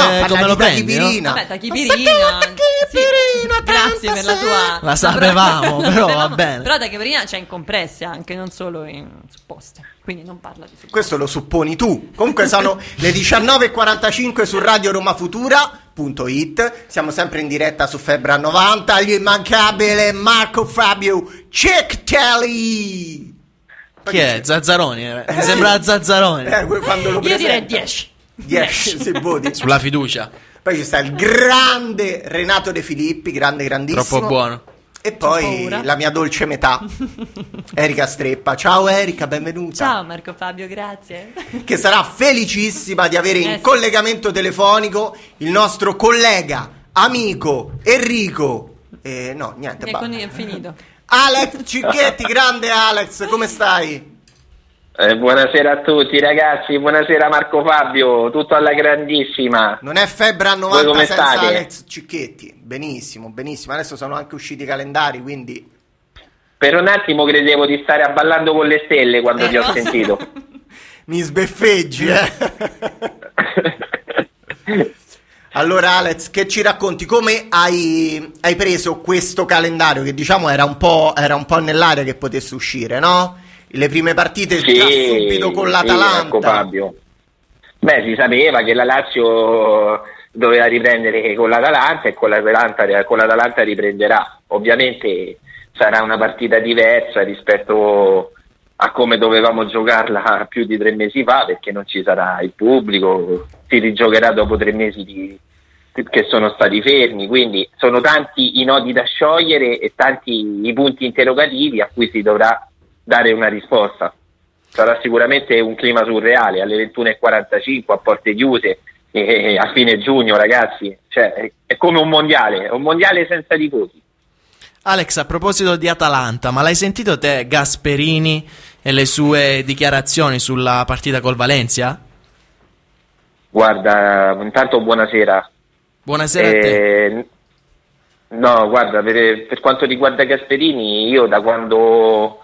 No, come parla lo di prendi. no? tachipirina. Vabbè, tachipirina. Tachipirina, Sì, grazie per la tua. La sapevamo, però va bene. Però tachipirina c'è in compresse anche, non solo in supposte. Quindi non parla di supposte. Questo lo supponi tu. Comunque sono le 19.45 su Radio Roma Futura.it. Siamo sempre in diretta su Febbra 90. L'immancabile Marco Fabio Cictelli. Chi è? Zazzaroni? eh? Mi sembra Zazzaroni. Eh, quando lo Io direi presenta. 10. 10 se voti. Sulla fiducia. Poi ci sta il grande Renato De Filippi, grande, grandissimo. Troppo buono. E poi la mia dolce metà, Erika Streppa. Ciao Erika, benvenuta. Ciao Marco Fabio, grazie. Che sarà felicissima di avere in Eh collegamento telefonico il nostro collega, amico, Enrico. Eh, no, niente, è finito. Alex Cicchetti, grande Alex, come stai? Eh, buonasera a tutti ragazzi, buonasera Marco Fabio, tutto alla grandissima. Non è febbre a Voi 90 come senza state? Alex Cicchetti. Benissimo, benissimo. Adesso sono anche usciti i calendari, quindi Per un attimo credevo di stare a ballando con le stelle quando ti ho Eh, sentito. mi sbeffeggi, eh. Allora Alex, che ci racconti? Come hai, hai preso questo calendario che diciamo era un, po', era un po' nell'aria che potesse uscire, no? Le prime partite già subito con sì, l'Atalanta. Marco Fabio. Beh, si sapeva che la Lazio doveva riprendere con l'Atalanta e con l'Atalanta, con l'Atalanta riprenderà. Ovviamente sarà una partita diversa rispetto a come dovevamo giocarla più di tre mesi fa perché non ci sarà il pubblico, si rigiocherà dopo tre mesi di- che sono stati fermi, quindi sono tanti i nodi da sciogliere e tanti i punti interrogativi a cui si dovrà dare una risposta. Sarà sicuramente un clima surreale alle 21.45 a porte chiuse e a fine giugno, ragazzi. Cioè, è, come un mondiale, un mondiale senza tifosi. Alex, a proposito di Atalanta, ma l'hai sentito te Gasperini e le sue dichiarazioni sulla partita col Valencia? Guarda, intanto buonasera. Buonasera a te. Eh, no, guarda, per, per quanto riguarda Gasperini, io da quando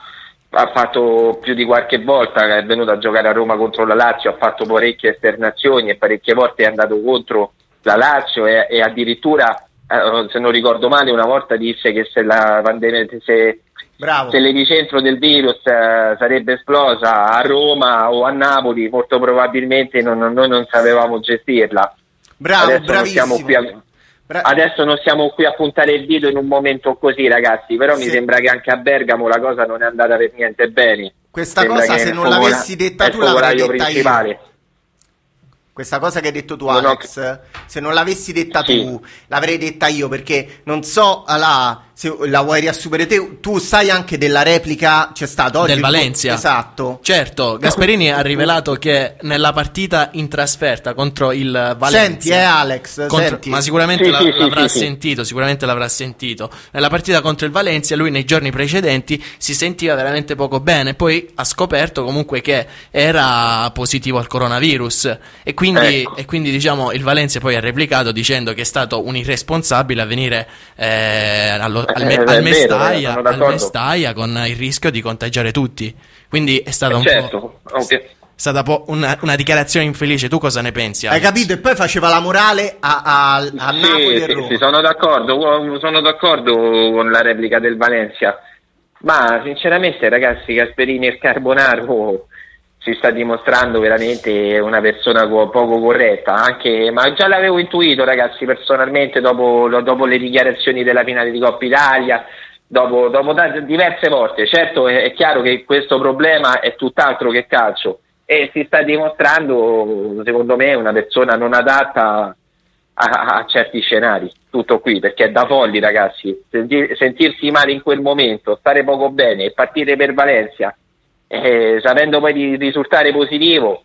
ha fatto più di qualche volta è venuto a giocare a Roma contro la Lazio, ha fatto parecchie esternazioni e parecchie volte è andato contro la Lazio e, e addirittura, eh, se non ricordo male, una volta disse che se la pandemia, se, se l'epicentro del virus eh, sarebbe esplosa a Roma o a Napoli, molto probabilmente non- non- noi non sapevamo gestirla. Bravo, Adesso non siamo bravissimo. qui a- Bra- Adesso non siamo qui a puntare il dito in un momento così, ragazzi, però mi Sì. sembra che anche a Bergamo la cosa non è andata per niente bene. Questa Sembra cosa, se non focola- l'avessi detta tu, l'avrei detta principale. io. Questa cosa che hai detto tu, Non ho- Alex, se non l'avessi detta Sì. tu, l'avrei detta io perché non so allora, se la vuoi riassumere te. Tu sai anche della replica, c'è stato oggi Del Valencia. Esatto. Certo, Gasperini ha rivelato che nella partita in trasferta contro il Valencia Senti, eh, Alex, contro- senti. ma sicuramente Sì, la- sì, sì, l'avrà sì, sì. sentito, sicuramente l'avrà sentito. Nella partita contro il Valencia lui nei giorni precedenti si sentiva veramente poco bene, poi ha scoperto comunque che era positivo al coronavirus e quindi, Ecco. e quindi, diciamo il Valencia poi ha replicato dicendo che è stato un irresponsabile a venire eh, allo- al, me- Eh, al vero, Mestalla, sono al d'accordo. Mestalla con il rischio di contagiare tutti. Quindi è stata un po'... certo, ok. È stata po' una, una dichiarazione infelice. Tu cosa ne pensi? Hai Alex? capito? E poi faceva la morale a, a- a Sì, Napoli e sì, Roma. sì, sono d'accordo, sono d'accordo con la replica del Valencia. Ma sinceramente, ragazzi, Gasperini e Carbonaro si sta dimostrando veramente una persona co- poco corretta. Anche, ma già l'avevo intuito, ragazzi, personalmente, dopo, dopo le dichiarazioni della finale di Coppa Italia. Dopo, dopo da- diverse volte, certo è, è chiaro che questo problema è tutt'altro che calcio e si sta dimostrando, secondo me, una persona non adatta a, a certi scenari. Tutto qui, perché è da folli, ragazzi. Senti- sentirsi male in quel momento, stare poco bene e partire per Valencia, eh, sapendo poi di risultare positivo,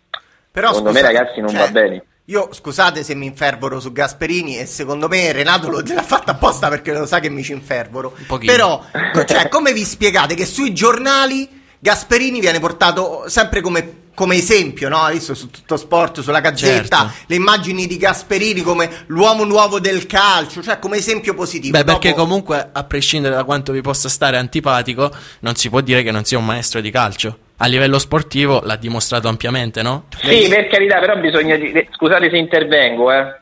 Però, secondo me, scusate, ragazzi, non cioè, va bene. Io scusate se mi infervoro su Gasperini e secondo me Renato lo- l'ha fatta apposta perché lo sa che mi ci infervoro. pochino. Però, cioè, come vi spiegate che sui giornali Gasperini viene portato sempre come, come esempio, no? Hai visto su tutto sport, sulla gazzetta, Certo. le immagini di Gasperini come l'uomo nuovo del calcio, cioè come esempio positivo. Beh, perché Dopo- comunque, a prescindere da quanto vi possa stare antipatico, non si può dire che non sia un maestro di calcio. A livello sportivo l'ha dimostrato ampiamente, no? Sì, per carità, però bisogna dire, scusate se intervengo, eh.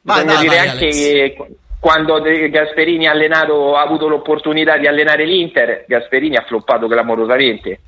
Bisogna vai, dire vai, anche Alex. che quando Gasperini ha allenato, ha avuto l'opportunità di allenare l'Inter, Gasperini ha floppato clamorosamente.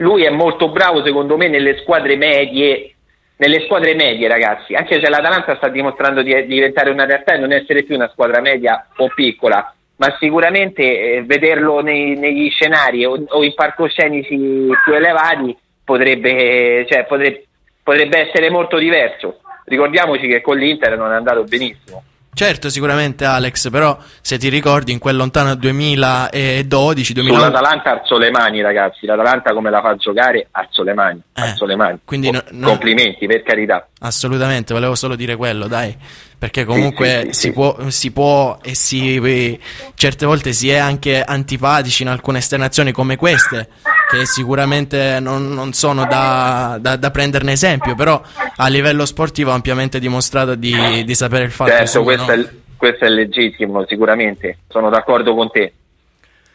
Lui è molto bravo, secondo me, nelle squadre medie. Nelle squadre medie, ragazzi, anche se l'Atalanta sta dimostrando di, di diventare una realtà e non essere più una squadra media o piccola, ma sicuramente eh, vederlo nei- negli scenari o, o in palcoscenici più elevati potrebbe, cioè, potrebbe, potrebbe essere molto diverso. Ricordiamoci che con l'Inter non è andato benissimo. Certo, sicuramente Alex, però se ti ricordi in quel lontano 2012, 2011 Sull'Atalanta alzo le mani, ragazzi. L'Atalanta come la fa giocare, alzo le mani. Eh, Alzo le mani. quindi no- no- Complimenti, per carità. Assolutamente, volevo solo dire quello, dai, perché comunque sì, sì, si, sì. Può, si può e si certe volte si è anche antipatici in alcune esternazioni come queste, che sicuramente non, non sono da, da- da prenderne esempio, però a livello sportivo ha ampiamente dimostrato di, di sapere il fatto Certo, suo, questo, no? è, questo è legittimo, sicuramente. Sono d'accordo con te.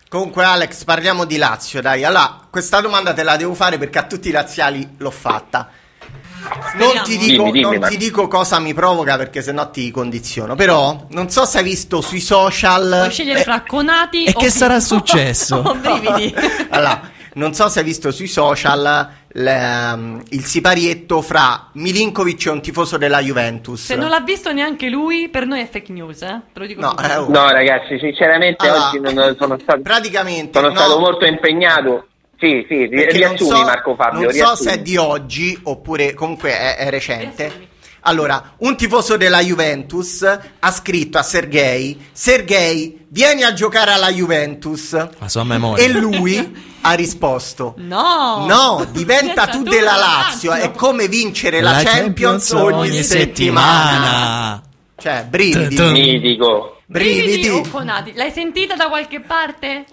Comunque, Alex, parliamo di Lazio, dai. Allora, questa domanda te la devo fare perché a tutti i laziali l'ho fatta. Non ti, dico, Dimmi, dimmi, non ti dico cosa mi provoca perché sennò ti condiziono. Però, non so se hai visto sui social. Puoi scegliere eh, fra conati e o che sarà successo? o brividi. allora, non so se hai visto sui social le- il siparietto fra Milinkovic e un tifoso della Juventus. Se non l'ha visto neanche lui, per noi è fake news, eh? Te lo dico No, eh, oh. No, ragazzi, sinceramente Allora, oggi non sono stato, praticamente sono no, stato molto impegnato. Sì, sì, ri- riassumi so- Marco Fabio. Non so riassumi. se è di oggi oppure comunque è, è recente. Riassumi. Allora, un tifoso della Juventus ha scritto a Sergei: Sergei, vieni a giocare alla Juventus. La sua memoria. E lui ha risposto: No! No, diventa tu della la Lazio. È come vincere la, La Champions, ogni, settimana. Cioè, brividi. Mitico, Brividi. conati? L'hai sentita da qualche parte?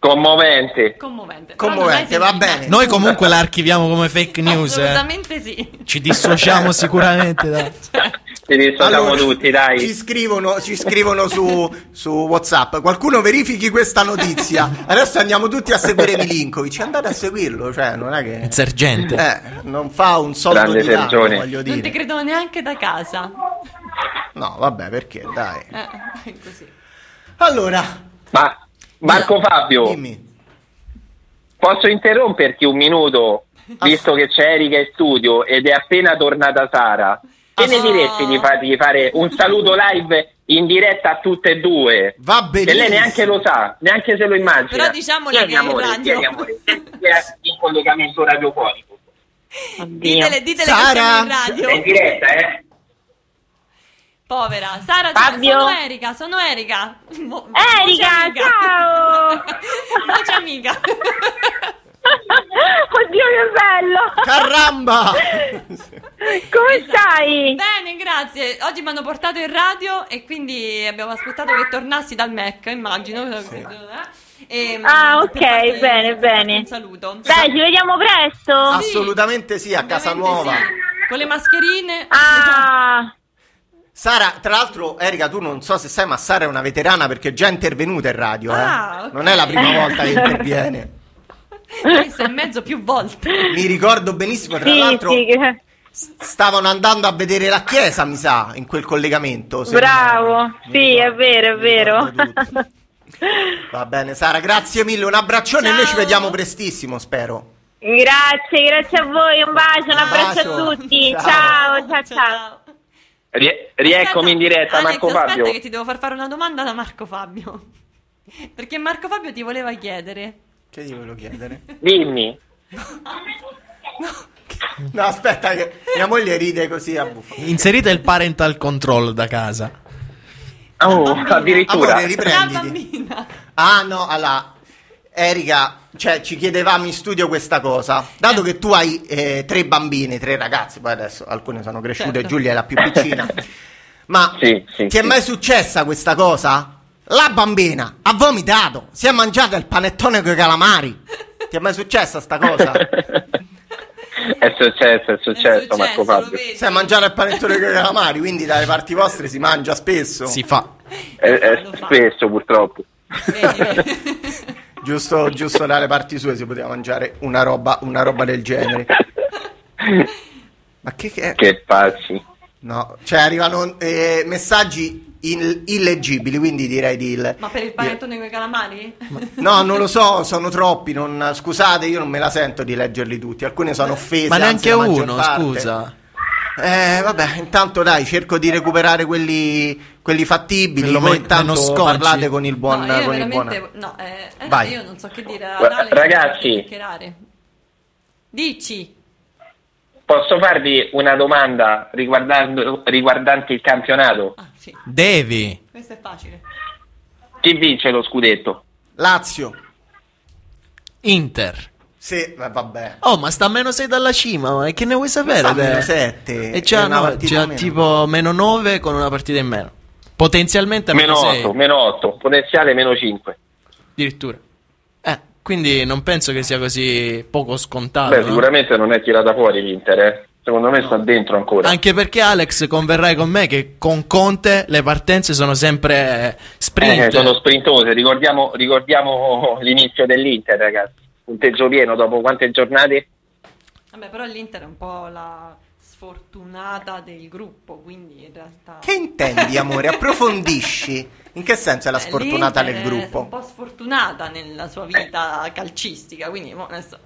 Commovente. Commovente. Commovente, va bene. Noi comunque la archiviamo come fake news, eh. Assolutamente sì. ci dissociamo sicuramente da... Ci dissociamo tutti, dai. Ci scrivono, ci scrivono su, su WhatsApp. Qualcuno verifichi questa notizia. Adesso andiamo tutti a seguire Milinkovic. Andate a seguirlo, cioè, non è che. Il sergente. Eh, non fa un soldo Grande di Sergione. voglio Non ti dire. credono neanche da casa. No, vabbè, perché? Dai. Eh, così. Allora, Ma Marco Fabio, dimmi. posso interromperti un minuto, visto che c'è Erika in studio ed è appena tornata Sara? Che ne Ah. diresti di, fa- di fare un saluto live in diretta a tutte e due? Va Che benissimo. lei neanche lo sa, neanche se lo immagina. Però diciamole Tieni, che è amore, radio. tieni, amore, in collegamento radiofonico. Ditele, ditele Sara. che siamo in È in radio. diretta, eh? Povera. Sara, Fabio. sono Erika, sono Erika. Mo- Erika, amica. ciao! Voce amica. Oddio che bello! Caramba! Come stai? Bene, grazie. Oggi mi hanno portato in radio e quindi abbiamo aspettato che tornassi dal Mac, immagino. E, mm, Ah, ok, bene, bene. Un saluto. Dai, ci vediamo presto! Assolutamente sì, a casa nuova. sì. Con le mascherine. Ah, Sara, tra l'altro, Erika, tu non so se sai, ma Sara è una veterana perché è già intervenuta in radio. eh. Ah, ok. Non è la prima volta che interviene. Messa e mezzo più volte. Mi ricordo benissimo, tra sì, l'altro, sì, che- stavano andando a vedere la chiesa, mi sa, in quel collegamento. bravo. Sì, è ricordo- vero, è vero. Va bene, Sara, grazie mille, un abbraccione e noi ci Ciao. vediamo prestissimo, spero. Grazie, grazie a voi, un bacio, un Un abbraccio bacio. a tutti. Ciao. Ciao, ciao, ciao. Rie- rieccomi in diretta, Alex, Marco aspetta Fabio. che ti devo far fare una domanda da Marco Fabio. Perché Marco Fabio ti voleva chiedere. Che ti volevo chiedere? Dimmi. No, aspetta, che mia moglie ride così a buffo. Inserite il parental control da casa. Oh, addirittura. Amore, La riprenditi. bambina. Ah, no, allora, Erika, cioè, ci chiedevamo in studio questa cosa. Dato che tu hai eh, tre bambini, tre ragazzi, poi adesso alcune sono cresciute, Certo. Giulia è la più piccina. Ma Sì, sì, ti è sì. mai successa questa cosa? La bambina ha vomitato, si è mangiata il panettone con i calamari. Ti è mai successa sta cosa? È successo, è successo, Marco lo Fabio. vedi? Si è mangiata il panettone con i calamari, quindi dalle parti vostre si mangia spesso. Si fa. È, è spesso, purtroppo. Vedi, vedi. Giusto, giusto dalle parti sue si poteva mangiare una roba, una roba del genere. Ma che, che? Che pazzi. No, cioè arrivano eh, messaggi in- illeggibili, quindi direi di... il- Ma per il panettone con i calamari? No, non lo so, sono troppi, non- scusate, io non me la sento di leggerli tutti, alcune sono offese. Ma neanche uno, parte. scusa. Eh, vabbè, intanto dai, cerco di recuperare quelli, quelli fattibili. Voi intanto scocci. parlate con il buon... no, io con il buon... No, eh, eh, Vai. io non so che dire. ad ragazzi. Dici. Posso farvi una domanda riguardando- riguardante il campionato? Ah, sì, Devi. questo è facile. Chi vince lo scudetto? Lazio. Inter. Sì, vabbè. Oh, ma sta a meno 6 dalla cima, ma che ne vuoi sapere? Sta a meno sette, E è c'ha, una no, in meno. tipo meno 9 con una partita in meno. Potenzialmente a meno, Meno 6. 8, meno 8, potenziale meno 5. Addirittura. Eh, quindi non penso che sia così poco scontato. Beh, no? sicuramente non è tirata fuori l'Inter, eh. Secondo me sta dentro ancora. Anche perché Alex converrai con me che con Conte le partenze sono sempre sprint. Eh, sono sprintose, ricordiamo, ricordiamo l'inizio dell'Inter, ragazzi. Punteggio pieno dopo quante giornate? Vabbè, però l'Inter è un po' la sfortunata del gruppo, quindi in realtà... Che intendi, amore? Approfondisci. In che senso è la sfortunata l'Inter nel È un gruppo? po' sfortunata nella sua vita calcistica, quindi adesso,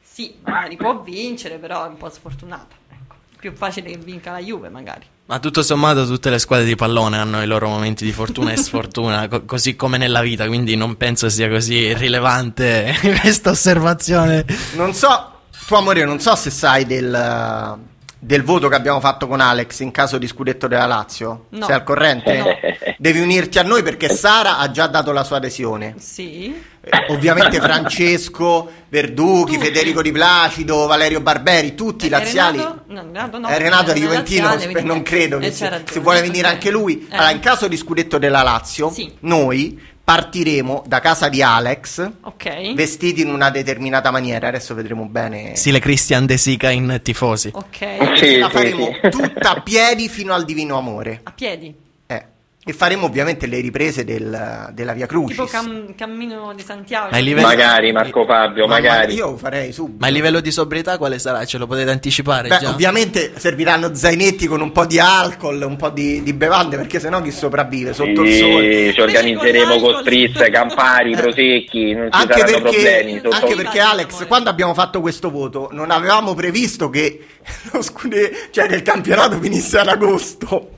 sì, magari può vincere, però è un po' sfortunata. Ecco. Più facile che vinca la Juve, magari. Ma tutto sommato tutte le squadre di pallone hanno i loro momenti di fortuna e sfortuna, co- così come nella vita, quindi non penso sia così rilevante questa osservazione. Non so, tu amore, non so se sai del, del voto che abbiamo fatto con Alex in caso di scudetto della Lazio. No. Sei al corrente? No. Devi unirti a noi perché Sara ha già dato la sua adesione. Sì. Eh, Ovviamente Francesco, Verduchi, Tutti. Federico Di Placido, Valerio Barberi, tutti i E laziali. Renato? No, Renato no. Eh, Renato è È Juventino, laziale, quindi- non credo che eh, si, ragione, se vuole venire anche lui. Eh. Allora, in caso di scudetto della Lazio, Sì. noi partiremo da casa di Alex Ok. vestiti in una determinata maniera. Adesso vedremo bene. Stile Christian De Sica in tifosi. Ok. Sì, la sì, faremo sì. tutta a piedi fino al Divino Amore. A piedi. E faremo ovviamente le riprese del- della Via Crucis. Tipo cam- cammino di Santiago. Ma i livelli- Magari Marco Fabio, Ma- ma magari. Io lo farei subito. Ma il livello di sobrietà quale sarà? Ce lo potete anticipare Beh, già? ovviamente serviranno zainetti con un po' di alcol, un po' di, di bevande, perché sennò chi sopravvive sotto il sole? Sì, ci organizzeremo con con spritz, campari, prosecchi, non ci Anche saranno perché, problemi. sotto- anche perché Sì, Alex, quando abbiamo fatto questo voto, non avevamo previsto che lo scude, cioè che il campionato finisse ad agosto.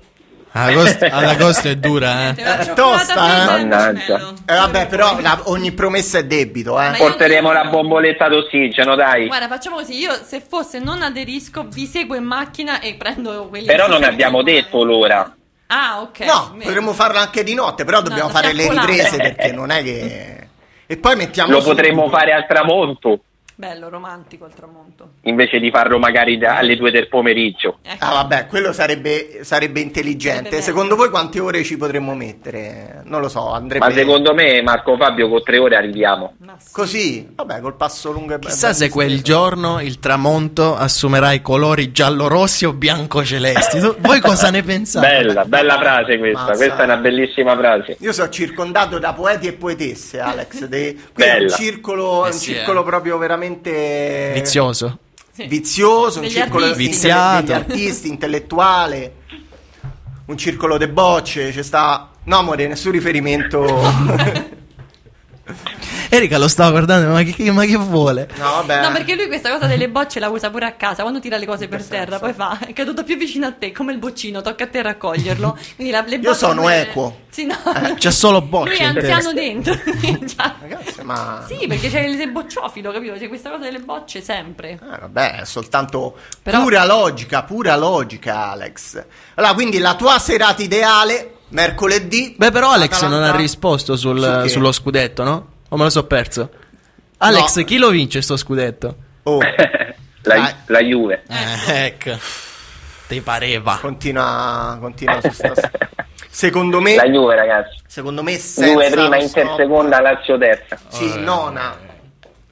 Agosto, ad agosto è dura, eh. cioccolata tosta, eh. Mannaggia. Eh, vabbè, però la- ogni promessa è debito, eh. Porteremo la bomboletta d'ossigeno, dai. Guarda, facciamo così. Io, se fosse non aderisco, vi seguo in macchina e prendo quelli. Però non abbiamo detto l'ora. Ah, ok. No, bene. potremmo farlo anche di notte, però dobbiamo no, fare le fiaccolate. riprese perché non è che... E poi mettiamo Lo su- potremmo fare al tramonto, Bello, romantico il tramonto. invece di farlo magari da- alle due del pomeriggio. Ecco. Ah vabbè, quello sarebbe, sarebbe intelligente. Sarebbe Secondo bello. voi quante ore ci potremmo mettere? Non lo so, andrebbe... Ma secondo me, Marco Fabio, con tre ore arriviamo. Sì. Così? Vabbè, col passo lungo e Chissà e se quel giorno il tramonto assumerà i colori giallo-rossi o bianco-celesti. Voi cosa ne pensate? Bella, bella frase questa. Mazza. Questa è una bellissima frase. Io sono circondato da poeti e poetesse, Alex. De... Qui è un Bella. circolo, Eh un sì, circolo eh. proprio veramente Vizioso. Sì. vizioso, un Degli circolo artisti. degli Viziato. artisti, intellettuale, un circolo de bocce. C'è sta. No, amore, nessun riferimento. Erika lo stava guardando, ma che, ma che vuole? No, vabbè. No, perché lui questa cosa delle bocce la usa pure a casa. Quando tira le cose per terra, poi fa è caduto più vicino a te, come il boccino, tocca a te raccoglierlo. Quindi la, le Io sono equo. Sì, no. C'è solo Lui bocce è in anziano dentro. Ragazzi, ma. Sì, perché c'è il bocciofilo, capito? C'è questa cosa delle bocce sempre. Eh, vabbè, è soltanto Però- pura logica, pura logica, Alex. Allora, quindi la tua serata ideale, mercoledì. Beh, però Alex non Atalanta- ha risposto sul- Su sullo scudetto, no? O me lo so perso? Alex, No. chi lo vince sto scudetto? Oh, La, la Juve. Eh, ecco. Ti pareva. continua, continua su sta. Secondo me, La Juve, ragazzi. secondo me, senza Juve prima, Inter stop- seconda, Lazio terza. Sì, nona.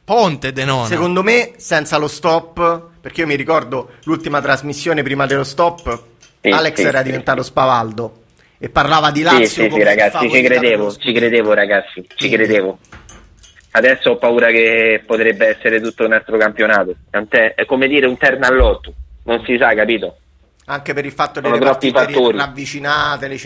Ponte de nona. Secondo me, senza lo stop, perché io mi ricordo l'ultima trasmissione prima dello stop, Sì, Alex sì, era sì. diventato spavaldo e parlava di Lazio Sì, sì, come sì, ragazzi, ci credevo, ci credevo, ragazzi, ci credevo. Adesso ho paura che potrebbe essere tutto un altro campionato. Tant'è- È come dire un terno all'otto, non si sa, capito? Anche per il fatto Sono delle troppi partite fattori. ravvicinate, le